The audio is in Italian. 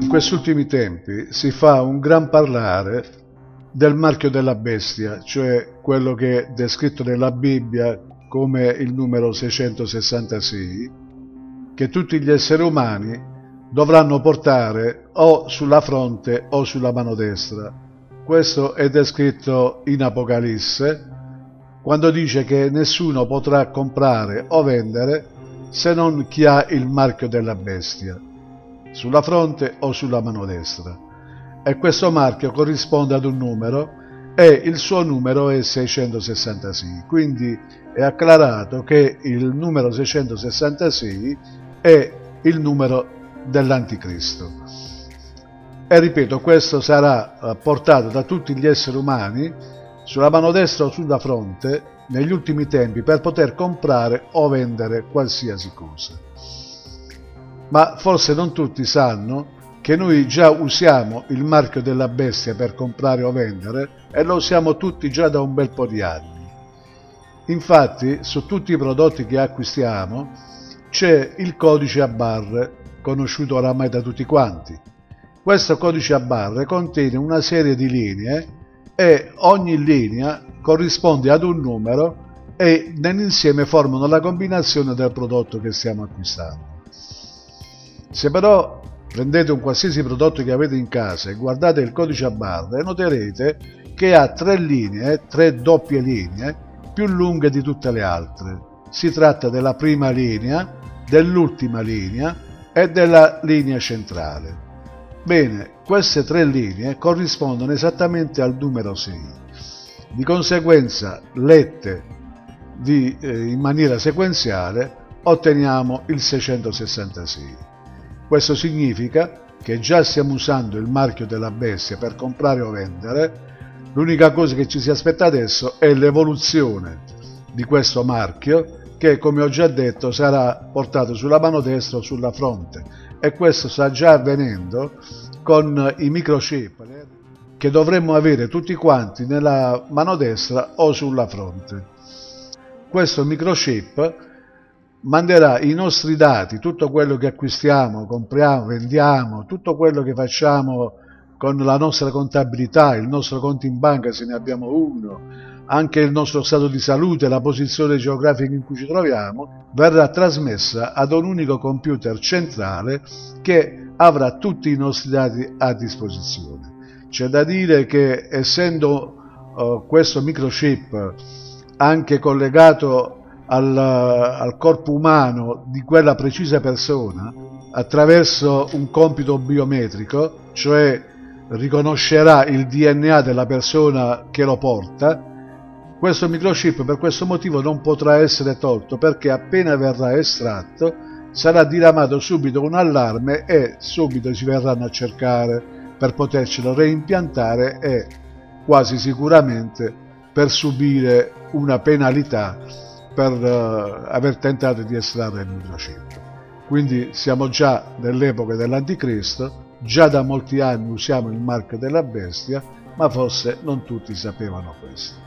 In questi ultimi tempi si fa un gran parlare del marchio della bestia, cioè quello che è descritto nella Bibbia come il numero 666, che tutti gli esseri umani dovranno portare o sulla fronte o sulla mano destra. Questo è descritto in Apocalisse, quando dice che nessuno potrà comprare o vendere se non chi ha il marchio della bestia, sulla fronte o sulla mano destra. E questo marchio corrisponde ad un numero e il suo numero è 666. Quindi è acclarato che il numero 666 è il numero dell'anticristo. E ripeto, questo sarà eh, portato da tutti gli esseri umani sulla mano destra o sulla fronte negli ultimi tempi per poter comprare o vendere qualsiasi cosa. Ma forse non tutti sanno che noi già usiamo il marchio della bestia per comprare o vendere e lo usiamo tutti già da un bel po' di anni. Infatti su tutti i prodotti che acquistiamo c'è il codice a barre, conosciuto oramai da tutti quanti. Questo codice a barre contiene una serie di linee e ogni linea corrisponde ad un numero e nell'insieme formano la combinazione del prodotto che stiamo acquistando. Se però prendete un qualsiasi prodotto che avete in casa e guardate il codice a barre, noterete che ha tre linee, tre doppie linee, più lunghe di tutte le altre. Si tratta della prima linea, dell'ultima linea e della linea centrale. Bene, queste tre linee corrispondono esattamente al numero 6. Di conseguenza, lette di, eh, in maniera sequenziale, otteniamo il 666. Questo significa che già stiamo usando il marchio della bestia per comprare o vendere, l'unica cosa che ci si aspetta adesso è l'evoluzione di questo marchio che, come ho già detto, sarà portato sulla mano destra o sulla fronte e questo sta già avvenendo con i microchip che dovremmo avere tutti quanti nella mano destra o sulla fronte. Questo microchip manderà i nostri dati, tutto quello che acquistiamo, compriamo, vendiamo, tutto quello che facciamo con la nostra contabilità, il nostro conto in banca se ne abbiamo uno, anche il nostro stato di salute, la posizione geografica in cui ci troviamo, verrà trasmessa ad un unico computer centrale che avrà tutti i nostri dati a disposizione. C'è da dire che essendo uh, questo microchip anche collegato al, al corpo umano di quella precisa persona attraverso un compito biometrico, cioè riconoscerà il DNA della persona che lo porta, questo microchip per questo motivo non potrà essere tolto perché appena verrà estratto sarà diramato subito un allarme e subito ci verranno a cercare per potercelo reimpiantare e quasi sicuramente per subire una penalità per uh, aver tentato di estrarre il microchip. Quindi siamo già nell'epoca dell'anticristo, già da molti anni usiamo il marchio della bestia, ma forse non tutti sapevano questo.